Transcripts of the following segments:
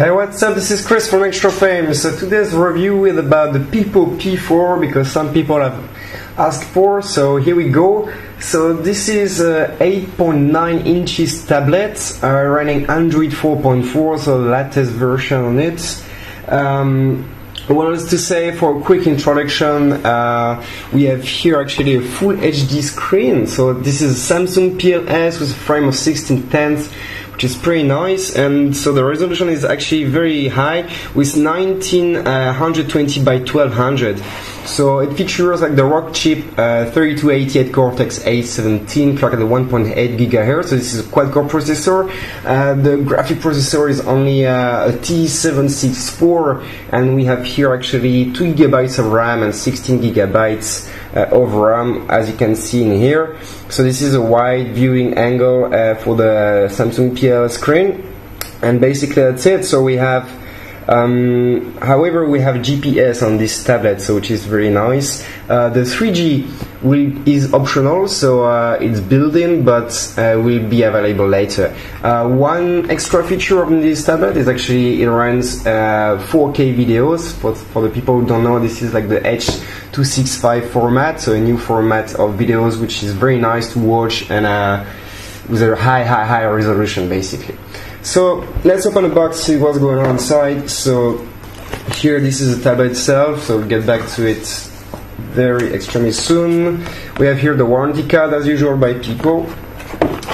Hey, what's up? This is Chris from ElectroFame. So today's review is about the Pipo P4 because some people have asked for. So here we go. So this is a 8.9 inches tablet uh, running Android 4.4, so the latest version on it. Um, what else to say for a quick introduction? Uh, we have here actually a full HD screen. So this is Samsung PLS with a frame of 16 tenths which is pretty nice. And so the resolution is actually very high with 1920 uh, by 1200 so it features like the Rockchip uh, 3288 Cortex A17 clock at the 1.8 gigahertz. So this is a quad core processor. Uh, the graphic processor is only uh, a T764 and we have here actually 2 gigabytes of RAM and 16 gigabytes uh, of RAM as you can see in here. So this is a wide viewing angle uh, for the Samsung PL screen. And basically that's it. So we have um, however, we have GPS on this tablet, so which is very nice. Uh, the 3G will, is optional, so uh, it's built-in, but uh, will be available later. Uh, one extra feature of this tablet is actually it runs 4K uh, videos. For, for the people who don't know, this is like the H265 format, so a new format of videos, which is very nice to watch and uh, with a high, high, high resolution, basically. So let's open the box, see what's going on inside. So here, this is the tablet itself. So we'll get back to it very extremely soon. We have here the warranty card as usual by Pipo.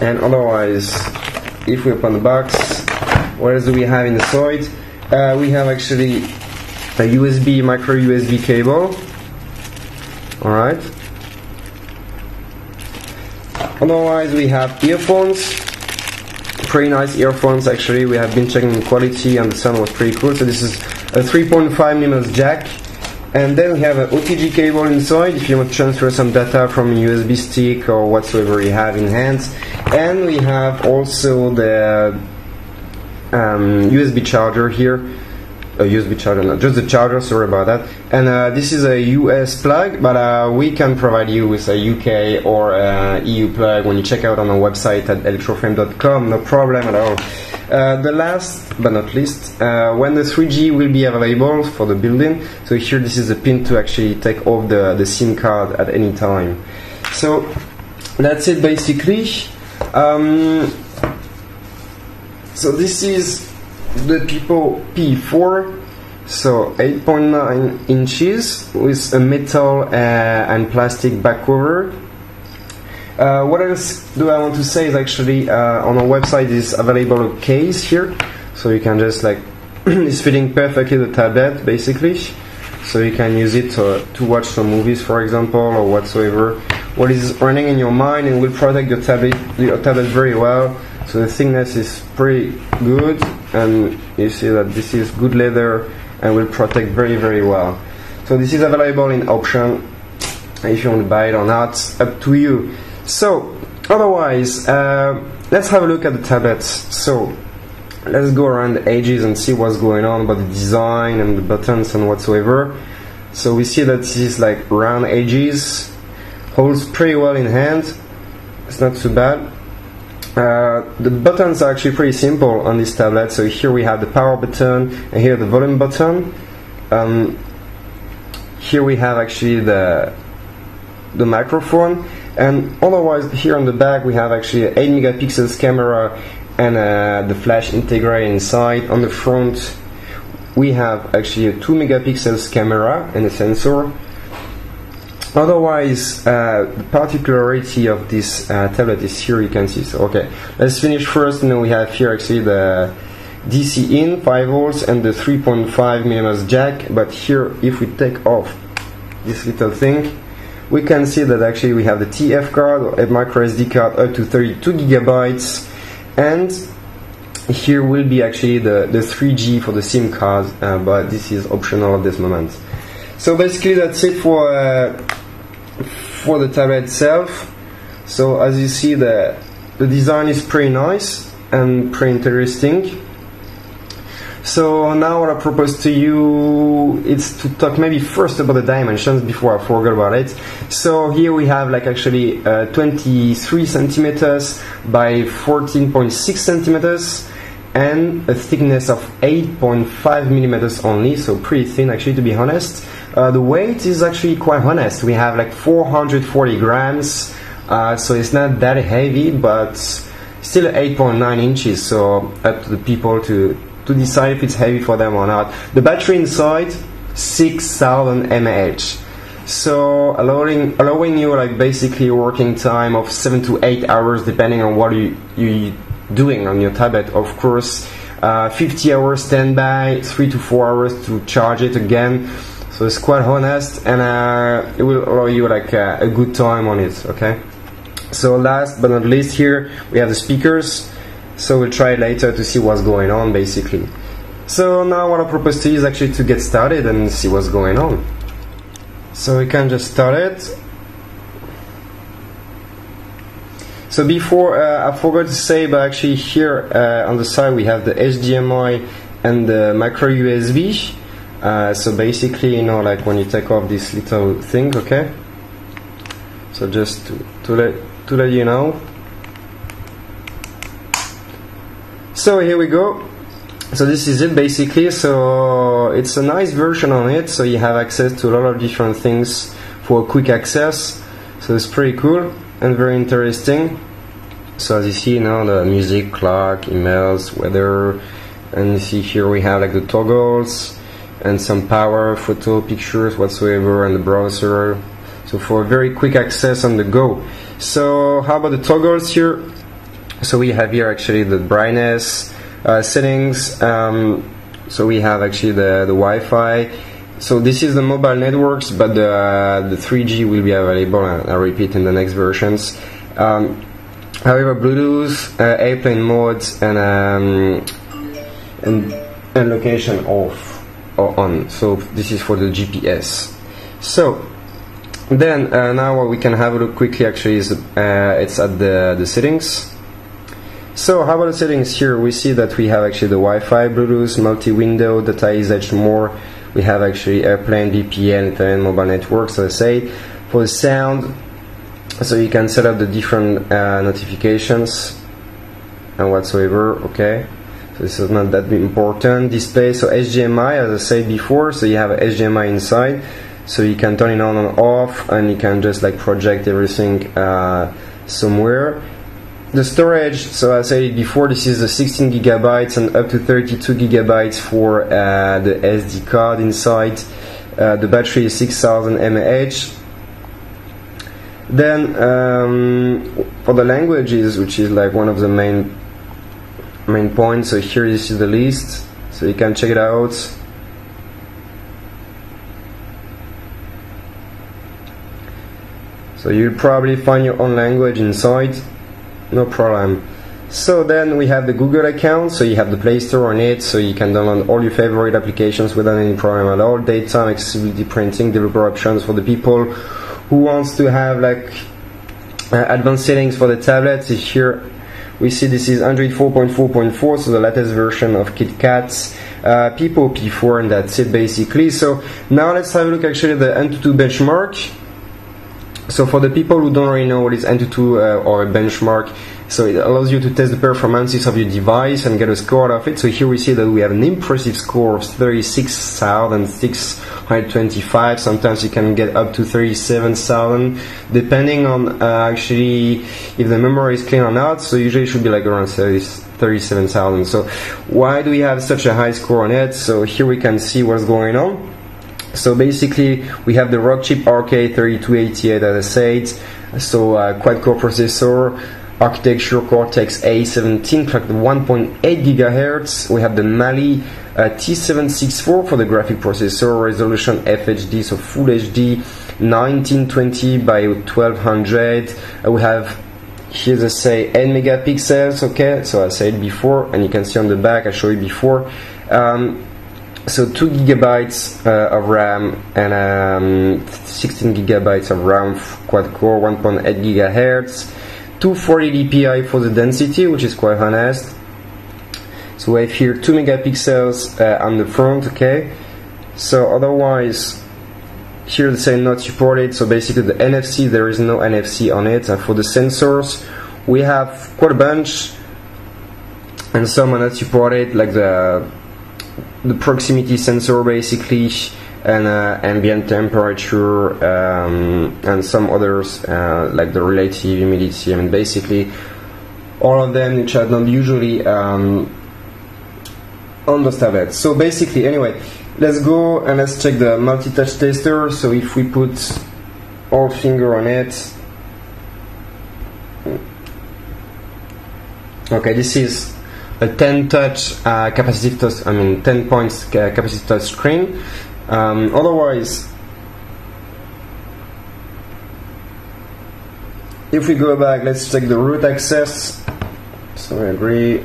And otherwise, if we open the box, what else do we have inside? Uh, we have actually a USB, micro USB cable. Alright. Otherwise, we have earphones pretty nice earphones actually. We have been checking the quality and the sound was pretty cool. So this is a 3.5mm jack. And then we have an OTG cable inside if you want to transfer some data from a USB stick or whatsoever you have in hand. And we have also the um, USB charger here a USB charger, not just the charger, sorry about that. And uh, this is a US plug, but uh, we can provide you with a UK or a EU plug when you check out on our website at electrofame.com, no problem at all. Uh, the last but not least, uh, when the 3G will be available for the building, so here this is a pin to actually take off the, the SIM card at any time. So that's it basically. Um, so this is the Pipo P4 so 8.9 inches with a metal uh, and plastic back cover. Uh, what else do I want to say is actually uh, on our website is available a case here. So you can just like it's fitting perfectly the tablet basically. So you can use it to, to watch some movies for example or whatsoever. What is running in your mind and will protect your tablet your tablet very well so the thickness is pretty good and you see that this is good leather and will protect very very well. So this is available in option if you want to buy it or not, up to you. So otherwise, uh, let's have a look at the tablets. So let's go around the edges and see what's going on about the design and the buttons and whatsoever. So we see that this is like round edges, holds pretty well in hand. It's not too bad. Uh, the buttons are actually pretty simple on this tablet. So here we have the power button and here the volume button. Um, here we have actually the the microphone and otherwise here on the back we have actually an 8 megapixels camera and uh, the flash integrated inside. On the front we have actually a 2 megapixels camera and a sensor Otherwise, uh, the particularity of this uh, tablet is here you can see. So, okay, let's finish first. And then we have here actually the DC in 5 volts and the 3.5 mm jack. But here, if we take off this little thing, we can see that actually we have the TF card a micro SD card up to 32 gigabytes, and here will be actually the, the 3G for the SIM card, uh, but this is optional at this moment. So basically that's it for uh, for the tablet itself. So as you see the, the design is pretty nice and pretty interesting. So now what I propose to you is to talk maybe first about the dimensions before I forget about it. So here we have like actually uh, 23 centimeters by 14.6 centimeters and a thickness of 8.5 millimeters only, so pretty thin actually to be honest. Uh, the weight is actually quite honest. We have like 440 grams, uh, so it's not that heavy, but still 8.9 inches. So up to the people to to decide if it's heavy for them or not. The battery inside 6,000 mAh so allowing allowing you like basically working time of seven to eight hours depending on what you you doing on your tablet of course uh, 50 hours standby three to four hours to charge it again so it's quite honest and uh, it will allow you like uh, a good time on it okay? So last but not least here we have the speakers. So we'll try later to see what's going on basically. So now what I propose to you is actually to get started and see what's going on. So we can just start it. So before uh, I forgot to say but actually here uh, on the side we have the HDMI and the micro USB uh, so basically you know like when you take off this little thing okay? So just to, to let to let you know. So here we go. So this is it basically. So it's a nice version on it. So you have access to a lot of different things for quick access. So it's pretty cool and very interesting. So as you see now the music clock emails weather. And you see here we have like the toggles and some power photo pictures whatsoever and the browser. So for very quick access on the go. So how about the toggles here? So we have here actually the brightness uh, settings um, so we have actually the, the Wi-Fi. So this is the mobile networks but the, uh, the 3G will be available I repeat in the next versions. Um, however Bluetooth uh, airplane modes and, um, and and location off on so this is for the GPS so then uh, now what we can have a look quickly actually is uh, it's at the, the settings so how about the settings here? We see that we have actually the Wi-Fi, Bluetooth, multi-window, data usage more. We have actually airplane, VPN, internet, mobile networks, as I say. For the sound, so you can set up the different uh, notifications and whatsoever, okay? So this is not that important. Display, so HDMI, as I said before, so you have HDMI inside, so you can turn it on and off, and you can just like project everything uh, somewhere the storage, so I said before, this is the 16 gigabytes and up to 32 gigabytes for uh, the SD card inside. Uh, the battery is 6000 mAh. Then um, for the languages, which is like one of the main main points, so here this is the list, so you can check it out. So you'll probably find your own language inside no problem. So then we have the Google account so you have the Play Store on it so you can download all your favorite applications without any problem at all. Daytime accessibility printing developer options for the people who wants to have like uh, advanced settings for the tablets. Is here we see this is Android 4.4.4 so the latest version of KitKat's uh, Pipo P4 and that's it basically. So now let's have a look actually at the Antutu benchmark so for the people who don't really know what is Antutu uh, or a benchmark, so it allows you to test the performances of your device and get a score out of it. So here we see that we have an impressive score of 36,625. Sometimes you can get up to 37,000, depending on uh, actually if the memory is clean or not. So usually it should be like around 30, 37,000. So why do we have such a high score on it? So here we can see what's going on. So basically, we have the Rockchip RK3288 as I said, so uh, quad-core processor, architecture Cortex A17 clocked 1.8 gigahertz. We have the Mali uh, T764 for the graphic processor, resolution FHD, so Full HD, 1920 by 1200. Uh, we have here they say 8 megapixels, okay, so I said before, and you can see on the back, I showed you before. Um, so 2 gigabytes uh, of RAM and um, 16 gigabytes of RAM quad core 1.8 gigahertz. 240 dpi for the density which is quite honest. So we have here 2 megapixels uh, on the front okay? So otherwise here they say not supported. So basically the NFC there is no NFC on it. And for the sensors we have quite a bunch and some are not supported, like the the proximity sensor basically, and uh, ambient temperature, um, and some others uh, like the relative humidity. I mean, basically all of them which are not usually um, on those tablets. So basically, anyway, let's go and let's check the multi-touch tester. So if we put our finger on it, okay, this is a 10 touch uh, capacitive touch, I mean 10 points capacitive touch screen. Um, otherwise, if we go back, let's check the root access. So we agree.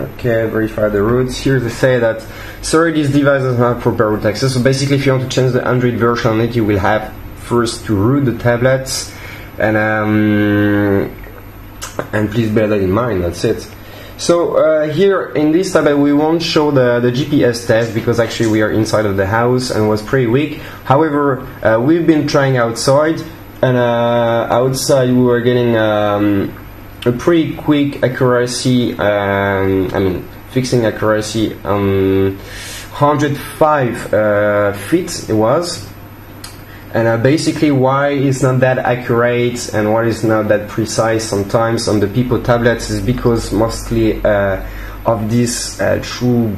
Okay, verify the roots. Here they say that sorry, this device does not have proper root access. So basically, if you want to change the Android version on it, you will have first to root the tablets, and um, and please bear that in mind. That's it. So uh, here in this tablet we won't show the, the GPS test because actually we are inside of the house and was pretty weak. However, uh, we've been trying outside and uh, outside we were getting um, a pretty quick accuracy, um, I mean fixing accuracy on 105 uh, feet it was and uh, basically why it's not that accurate and why it's not that precise sometimes on the Pipo tablets is because mostly uh, of this uh, true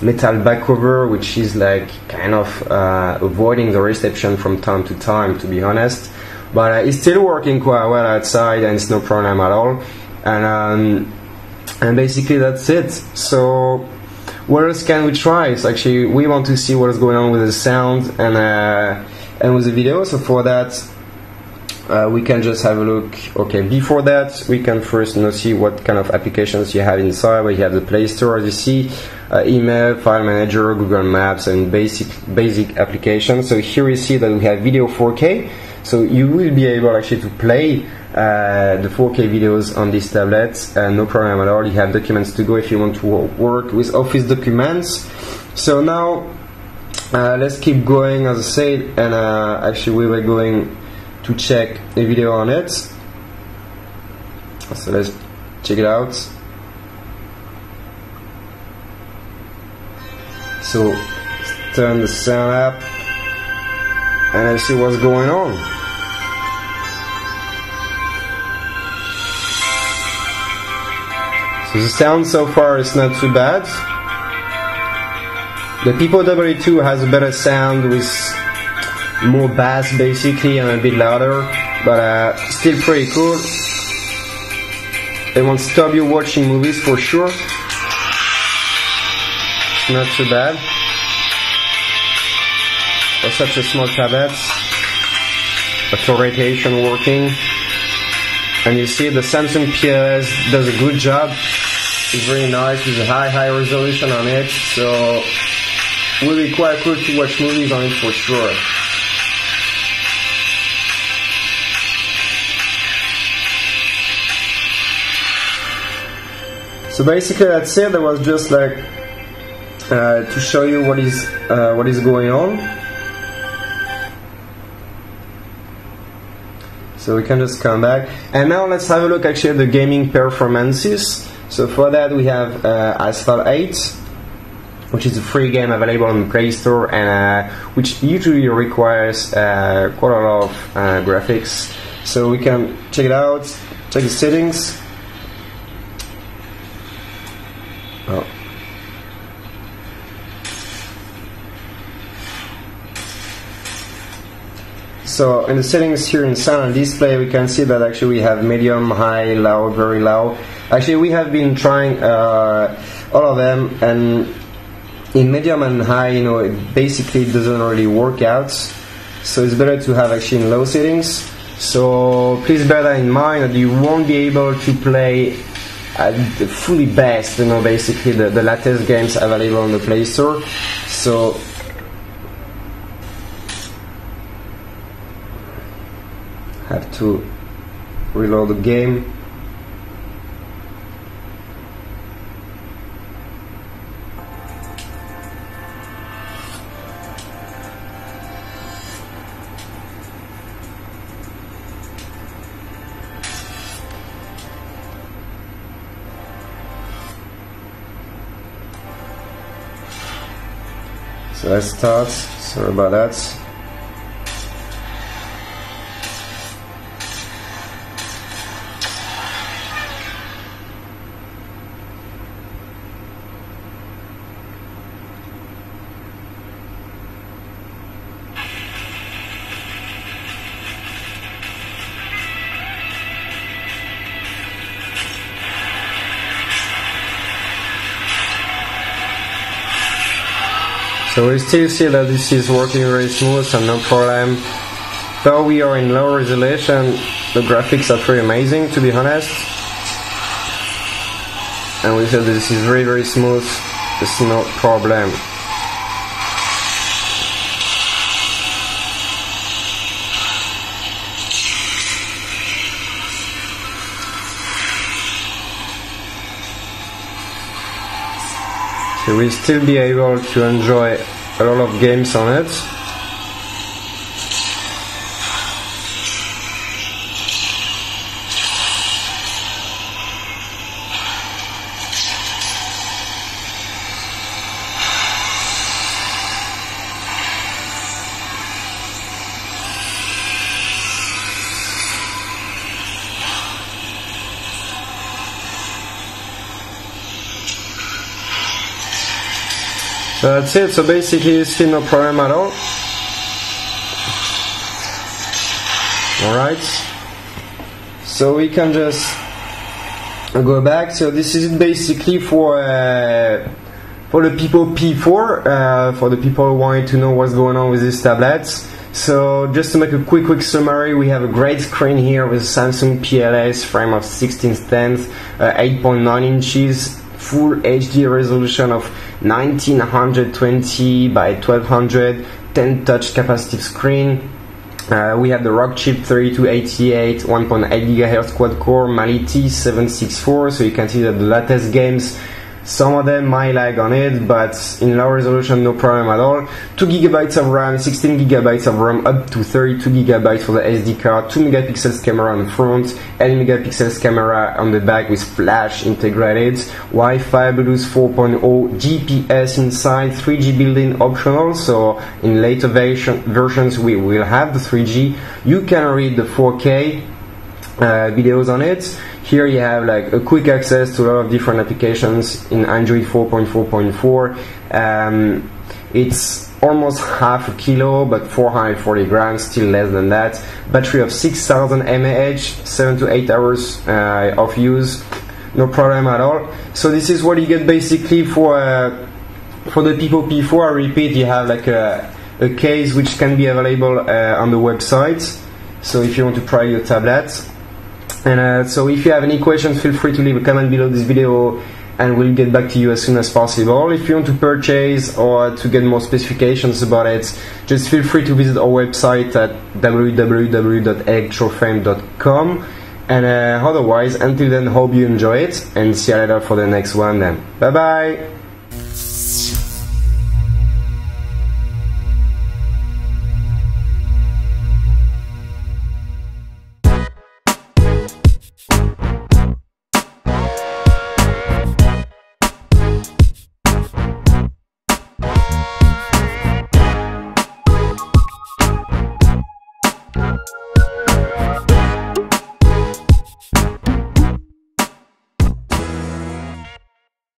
metal back cover which is like kind of uh, avoiding the reception from time to time to be honest. But uh, it's still working quite well outside and it's no problem at all. And um, and basically that's it. So what else can we try? Actually we want to see what is going on with the sound and uh, and with the video so for that uh, we can just have a look. Okay before that we can first you know, see what kind of applications you have inside. Where you have the Play Store as you see uh, email, file manager, Google Maps and basic basic applications. So here you see that we have video 4K so you will be able actually to play uh, the 4K videos on this tablet, and no problem at all. You have documents to go if you want to work with office documents. So now uh, let's keep going. As I said and uh, actually we were going to check a video on it. So let's check it out. So turn the sound up and let's see what's going on. So the sound so far is not too bad the Pipo W2 has a better sound with more bass basically and a bit louder, but uh, still pretty cool. It won't stop you watching movies for sure. Not too bad. For such a small tablet. The rotation working. And you see the Samsung PLS does a good job. It's very nice with a high, high resolution on it. So will be quite cool to watch movies on it for sure. So basically that's it, that was just like uh, to show you what is uh, what is going on. So we can just come back. And now let's have a look actually at the gaming performances. So for that we have uh, Asphalt 8, which is a free game available on the Play Store and uh, which usually requires uh, quite a lot of uh, graphics. So we can check it out, check the settings. Oh. So in the settings here in sound and display, we can see that actually we have medium, high, low, very low. Actually, we have been trying uh, all of them, and in medium and high, you know, it basically doesn't really work out. So it's better to have actually in low settings. So please bear that in mind that you won't be able to play at the fully best, you know, basically the, the latest games available on the Play Store. So have to reload the game. Let's start. Sorry about that. So we still see that this is working very smooth and no problem. Though we are in low resolution, the graphics are pretty amazing to be honest. And we that this is very very smooth, it's no problem. You will still be able to enjoy a lot of games on it that's it. So basically, you see no problem at all. Alright. So we can just go back. So this is basically for uh, for the Pipo P4, uh, for the people who want to know what's going on with these tablets. So just to make a quick quick summary, we have a great screen here with Samsung PLS frame of 16 stands, uh, 8.9 inches, full HD resolution of 1920 by 1200 10 touch capacitive screen. Uh, we have the Rockchip 3288 1.8 GHz quad core Mali T764 so you can see that the latest games some of them might lag on it, but in low resolution, no problem at all. 2 gigabytes of RAM, 16 gigabytes of RAM, up to 32 gigabytes for the SD card, 2 megapixels camera on the front, 8 megapixels camera on the back with flash integrated, Wi-Fi, Bluetooth 4.0, GPS inside, 3G built-in optional, so in later version, versions we will have the 3G. You can read the 4K uh, videos on it. Here you have like a quick access to a lot of different applications in Android 4.4.4. Um, it's almost half a kilo, but 440 grams, still less than that. Battery of 6000 mAh, 7 to 8 hours uh, of use, no problem at all. So this is what you get basically for uh, for the Pipo P4. I repeat, you have like a, a case which can be available uh, on the website. So if you want to try your tablet, and uh, so if you have any questions, feel free to leave a comment below this video and we'll get back to you as soon as possible. If you want to purchase or to get more specifications about it, just feel free to visit our website at www.electrofame.com. And uh, otherwise, until then, hope you enjoy it and see you later for the next one then. Bye bye!